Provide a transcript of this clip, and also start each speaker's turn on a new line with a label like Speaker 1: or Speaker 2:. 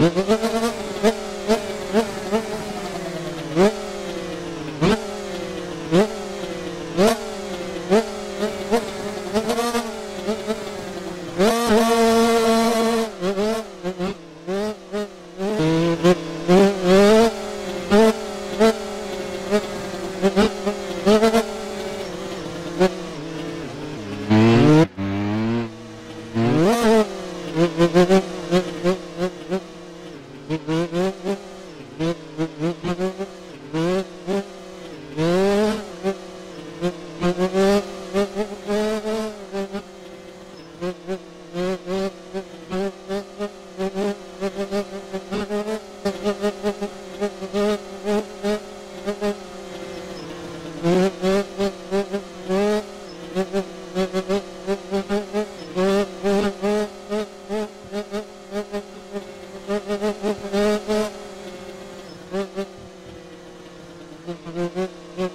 Speaker 1: Mm-hmm. Mm-hmm. Mm-hmm.